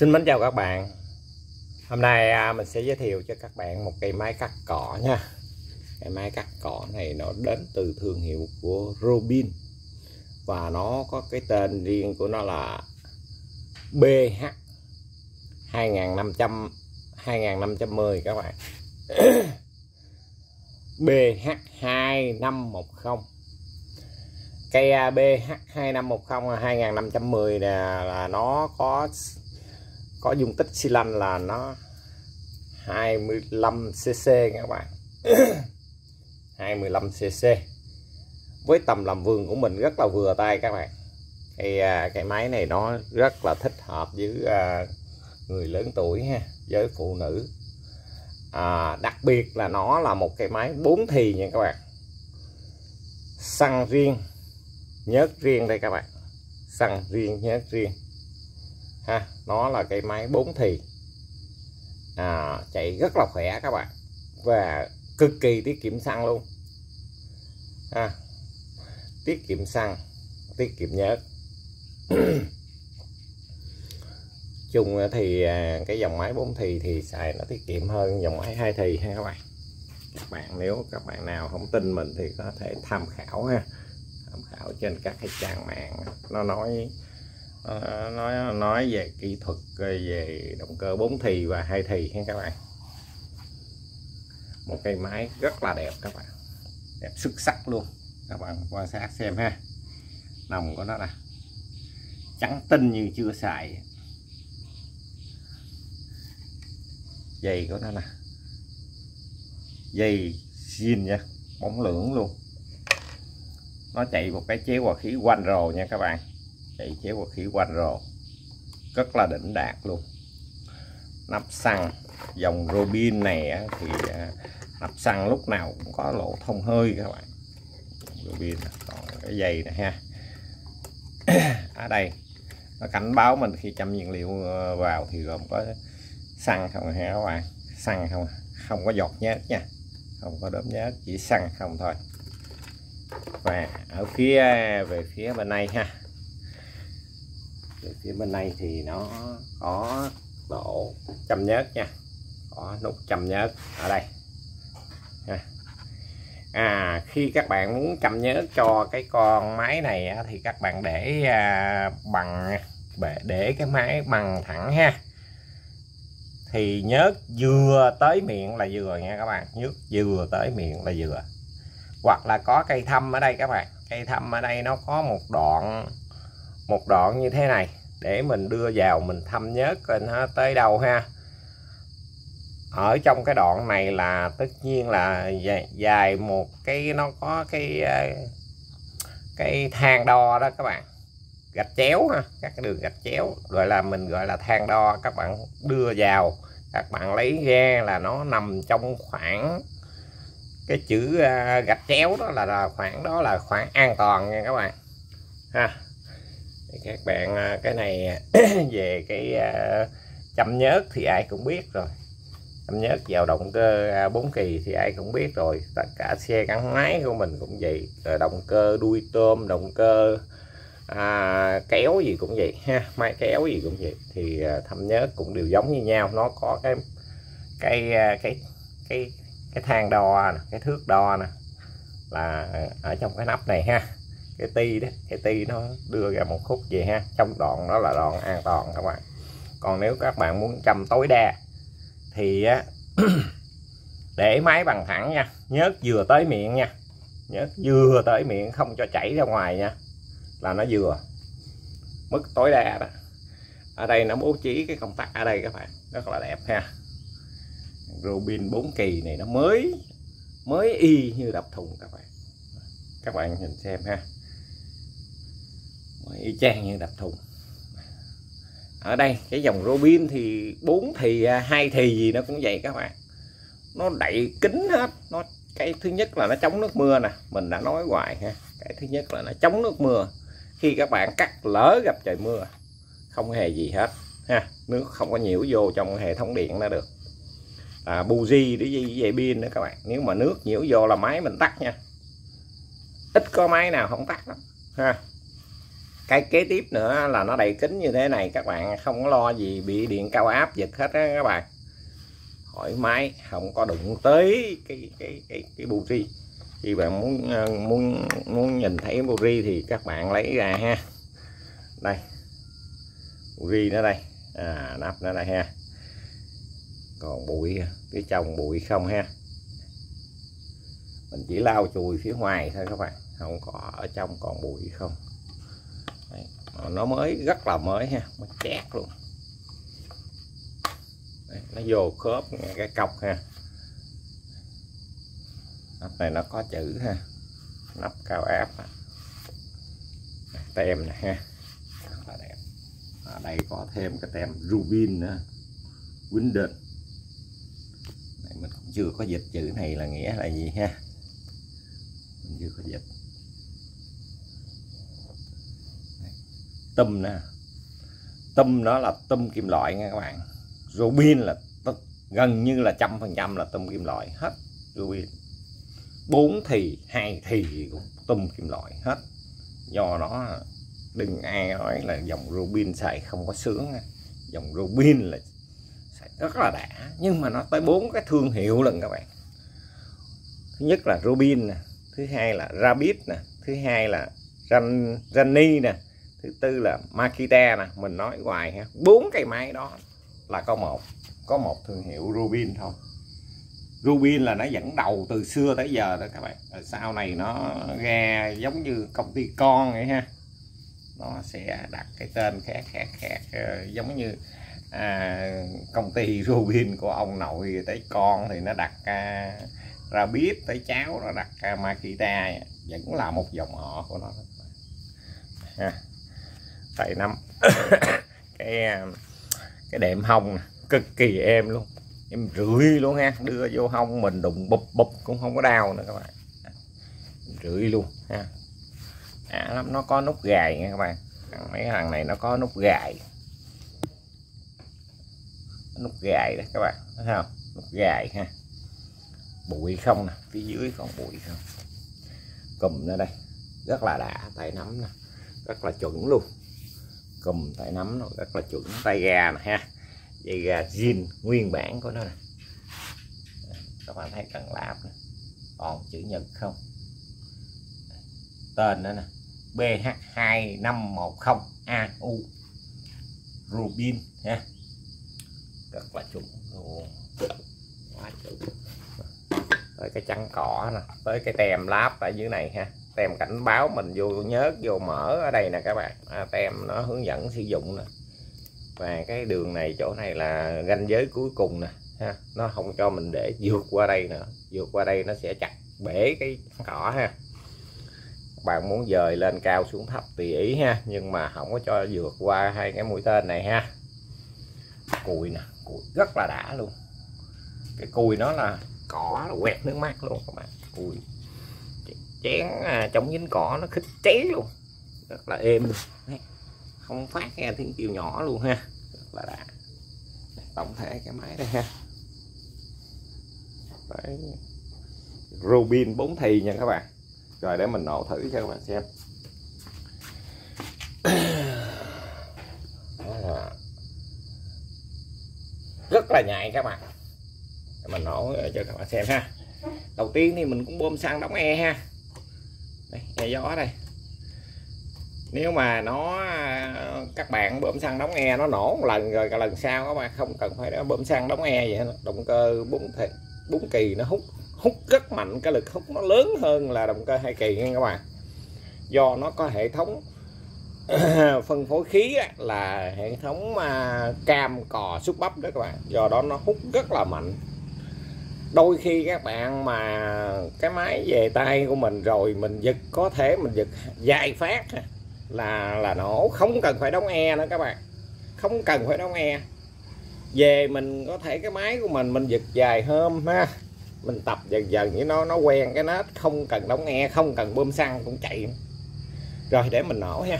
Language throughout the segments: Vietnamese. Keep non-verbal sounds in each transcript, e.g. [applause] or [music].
Xin mến chào các bạn. Hôm nay à, mình sẽ giới thiệu cho các bạn một cây máy cắt cỏ nha. Cây máy cắt cỏ này nó đến từ thương hiệu của Robin. Và nó có cái tên riêng của nó là BH 2500 2510 các bạn. [coughs] BH2510 cây BH2510 2510 nè là nó có có dung tích xi lanh là nó 25 cc các bạn. [coughs] 25 cc với tầm làm vườn của mình rất là vừa tay các bạn. Thì à, cái máy này nó rất là thích hợp với à, người lớn tuổi ha với phụ nữ. À, đặc biệt là nó là một cái máy bốn thì nha các bạn. Xăng riêng nhớt riêng đây các bạn. Xăng riêng nhớt riêng ha nó là cây máy bốn thì. À, chạy rất là khỏe các bạn. Và cực kỳ tiết kiệm xăng luôn. Ha tiết kiệm xăng tiết kiệm nhớt [coughs] chung thì à, cái dòng máy bốn thì thì xài nó tiết kiệm hơn dòng máy hai thì ha các bạn. Các bạn nếu các bạn nào không tin mình thì có thể tham khảo ha. Tham khảo trên các cái trang mạng. Nó nói Ờ, nói nói về kỹ thuật về động cơ 4 thì và hai thì nha các bạn. Một cây máy rất là đẹp các bạn. Đẹp xuất sắc luôn. Các bạn quan sát xem ha. Nòng của nó là trắng tinh như chưa xài. Dây của nó nè. Dây xin nha. Bóng lưỡng luôn. Nó chạy một cái chế hòa khí quanh rồ nha các bạn chạy chế qua khí quanh rồi. Rất là đỉnh đạt luôn. Nắp xăng, dòng Robin này thì à, nắp xăng lúc nào cũng có lỗ thông hơi các bạn. Robin còn cái dây này ha. [coughs] Ở đây, nó cảnh báo mình khi châm nhiên liệu ờ, vào thì gồm có xăng không hả các bạn? Xăng không không có giọt nhớt nha. Không có đốm nhớt, chỉ xăng không thôi. Và ở phía, về phía bên này ha. Từ phía bên này thì nó có độ châm nhớt nha. Có nút châm nhớt ở đây. À khi các bạn muốn châm nhớt cho cái con máy này thì các bạn để à, bằng để cái máy bằng thẳng ha. Thì nhớt vừa tới miệng là vừa nha các bạn. Nhớt vừa tới miệng là vừa. Hoặc là có cây thâm ở đây các bạn. Cây thâm ở đây nó có một đoạn một đoạn như thế này để mình đưa vào mình thăm nhớt lên nó tới đâu ha? Ở trong cái đoạn này là tất nhiên là dài, dài một cái nó có cái ờ, cái thang đo đó các bạn. Gạch chéo ha các cái đường gạch chéo gọi là mình gọi là thang đo. Các bạn đưa vào các bạn lấy ra là nó nằm trong khoảng cái chữ ờ, gạch chéo đó là, là khoảng đó là khoảng an toàn nha các bạn. Ha các bạn à, cái này à, [clears throat] về cái à, chăm nhớt thì ai cũng biết rồi. Chăm nhớt vào động cơ 4 kỳ thì ai cũng biết rồi. Tất cả xe gắn máy của mình cũng vậy rồi động cơ đuôi tôm động cơ à, kéo gì cũng vậy ha máy kéo gì cũng vậy. Thì thăm nhớt cũng đều giống như nhau. Nó có cái cái cái cái cái thang đo cái thước đo nè là ở trong cái nắp này ha cái ti đó, cái ti nó đưa ra một khúc về ha? Trong đoạn đó là đoạn an toàn các bạn. Còn nếu các bạn muốn chăm tối đa thì [clears throat] để máy bằng thẳng nha. Nhớt vừa tới miệng nha. Nhớt vừa tới miệng, không cho chảy ra ngoài nha. Là nó vừa. Mức tối đa đó. Ở đây nó bố trí cái công tắc ở đây các bạn. Rất là đẹp ha. Robin 4 kỳ này nó mới mới y như đập thùng các bạn. Các bạn nhìn xem ha y chang như đập thùng. Ở đây cái dòng Robin thì bốn thì à, hai thì gì nó cũng vậy các bạn. Nó đậy kín hết. Nó cái thứ nhất là nó chống nước mưa nè. Mình đã nói hoài ha. Cái thứ nhất là nó chống nước mưa. Khi các bạn cắt lỡ gặp trời mưa không hề gì hết ha. Nước không có nhiễu vô trong hệ thống điện nó được. À, buji để gì về pin nữa các bạn. Nếu mà nước nhiễu vô là máy mình tắt nha. Ít có máy nào không tắt lắm ha cái kế tiếp nữa là nó đầy kính như thế này các bạn không có lo gì bị điện cao áp giật hết á các bạn. Thoải mái không có đụng tới cái cái cái cái bù khi bạn muốn ờ, muốn muốn nhìn thấy bù thì các bạn lấy ra ha. Đây. Bù nó đây. À, nắp nó đây ha. Còn bụi cái trong bụi không ha. Mình chỉ lau chùi phía ngoài thôi các bạn. Không có ở trong còn bụi không. Ờ, nó mới rất là mới ha mới chát luôn. Đấy, nó vô khớp cái cọc ha. Nắp này nó có chữ ha nắp cao áp tem này ha rất là đẹp. Ở đây có thêm cái tem rubin nữa Winden mình cũng chưa có dịch chữ này là nghĩa là gì ha. Mình chưa có dịch. Tâm nè. Tâm nó là tâm kim loại nha các bạn. Rubin là gần như là trăm phần trăm là tâm kim loại hết rubin. Bốn thì hai thì cũng tâm kim loại hết. Do đó đừng ai nói là dòng rubin xài không có sướng dòng rubin là xài rất là đã nhưng mà nó tới bốn cái thương hiệu lần các bạn. Thứ nhất là rubin nè thứ hai là rabbit nè thứ hai là Ran, Rani nè thứ tư là Makita nè mình nói hoài ha bốn cây máy đó là có một có một thương hiệu Rubin thôi. Rubin là nó dẫn đầu từ xưa tới giờ đó các bạn. Rồi sau này nó ra giống như công ty con vậy ha. Nó sẽ đặt cái tên khác khác khác ờ, giống như à, công ty [laughs] Rubin của ông nội tới con thì nó đặt à, ra biết tới cháu nó đặt à, Makita. Vẫn là một dòng họ của nó. Ha tay nắm [coughs] cái um, cái đệm hông cực kỳ êm luôn. Em rưỡi luôn ha đưa vô hông mình đụng bụp bụp cũng không có đau nữa các bạn. Rưỡi luôn ha. À, lắm nó có nút gài nha các bạn. Mấy thằng này nó có nút gài. Nút gài đó các bạn thấy không? Nút gài ha. Bụi không nè phía dưới còn bụi không? Cùm ra đây rất là đã tay nắm nè. Rất là chuẩn luôn cùm tay nắm nó rất là chuẩn. Tay gà này ha. Dây gà zin nguyên bản của nó này các bạn thấy cần lạp này. còn chữ nhật không? Tên đó nè. BH2510AU Rubin ha. Rất là chuẩn. Luôn quá chuẩn. Tới cái trắng cỏ nè. Tới cái tem láp ở dưới này ha tem cảnh báo mình vô nhớ vô mở ở đây nè các bạn. À, tem nó hướng dẫn sử dụng nè. Và cái đường này chỗ này là ranh giới cuối cùng nè ha. Nó không cho mình để vượt qua đây nữa. Vượt qua đây nó sẽ chặt bể cái cỏ ha. Bạn muốn dời lên cao xuống thấp tùy ý ha nhưng mà không có cho vượt qua hai cái mũi tên này ha. Cùi nè cùi rất là đã luôn. Cái cùi nó là cỏ là quẹt nước mắt luôn các bạn. Cùi chén à, chống dính cỏ nó khích cháy luôn. Rất là êm luôn. Không phát ra tiếng kêu nhỏ luôn ha. Rất là đã. Tổng thể cái máy đây ha. Đấy. Rubin 4 thì nha các bạn. Rồi để mình nổ thử cho các bạn xem. Rất là nhạy các bạn. Mình nổ cho các bạn xem ha. Đầu tiên thì mình cũng bơm xăng đóng e ha đây, nghe gió đây. Nếu mà nó các bạn bơm xăng đóng e nó nổ một lần rồi cả lần sau các bạn không cần phải bơm xăng đóng e vậy động cơ bốn thì bốn kỳ nó hút hút rất mạnh cái lực hút nó lớn hơn là động cơ hai kỳ nha các bạn. Do nó có hệ thống [coughs] phân phối khí là hệ thống à, cam cò xúc bắp đó các bạn. Do đó nó hút rất là mạnh đôi khi các bạn mà cái máy về tay của mình rồi mình giật, có thể mình giật dài phát là là nổ. Không cần phải đóng e nữa các bạn. Không cần phải đóng e. Về mình có thể cái máy của mình mình giật dài hôm ha, mình tập dần dần với nó nó quen cái nết. Không cần đóng e không cần bơm xăng cũng chạy. Rồi để mình nổ ha.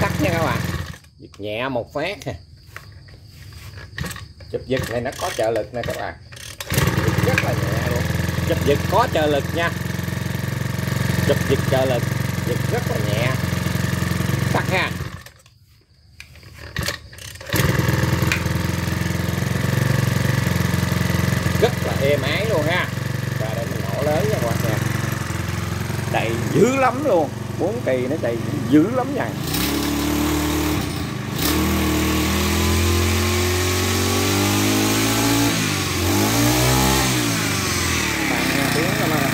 Tắt nha các bạn nhẹ một phát. Chụp giật này nó có trợ lực nè các bạn. Rất là nhẹ luôn. Chụp giật có trợ lực nha. Chụp giật trợ lực. Giật rất là nhẹ. Sắc ha. Rất là êm ái luôn ha. Và đây mình nổ lớn nha các bạn nè. Đầy dữ lắm luôn. Bốn kỳ nó đầy dữ lắm nha bạn nghe tiếng cho nó nè.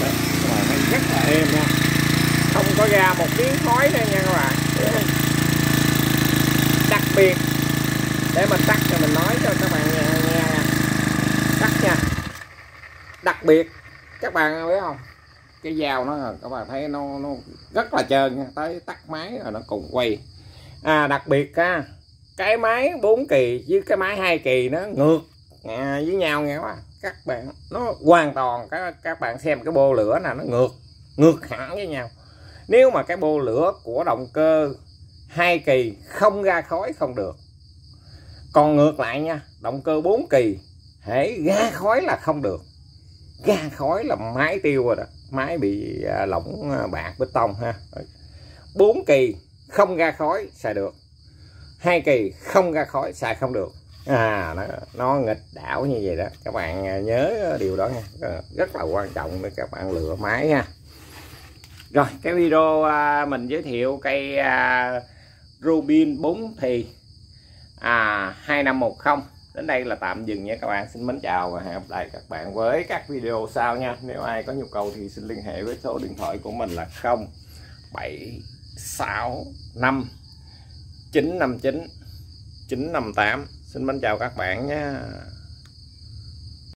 Đấy, các bạn thấy rất là êm nha không có ra một tiếng khói đây nha các bạn đặc biệt để mình nói cho các bạn nghe, nghe nha tắt nha. Đặc biệt các bạn biết không? Cái dao nó các bạn thấy nó nó rất là trơn nha. Tới tắt máy rồi nó cùng quay. À đặc biệt ha cái máy 4 kỳ với cái máy hai kỳ nó ngược à, với nhau nghe các bạn các bạn nó hoàn toàn các các bạn xem cái bô lửa là nó ngược ngược hẳn với nhau. Nếu mà cái bô lửa của động cơ hai kỳ không ra khói không được còn ngược lại nha động cơ 4 kỳ hễ ga khói là không được. Ga khói là máy tiêu rồi đó máy bị à, lỏng à, bạc bê tông ha. 4 kỳ không ra khói xài được. Hai kỳ không ra khói xài không được. À nó, nó nghịch đảo như vậy đó. Các bạn à, nhớ điều đó nha. Ờ, rất là quan trọng để các bạn lựa máy ha. Rồi cái video mình giới thiệu cây robin Rubin 4 thì à 2510 đến đây là tạm dừng nha các bạn. Xin mến chào và hẹn gặp lại các bạn với các video sau nha. Nếu ai có nhu cầu thì xin liên hệ với số điện thoại của mình là 0765 959 958 xin mến chào các bạn nha.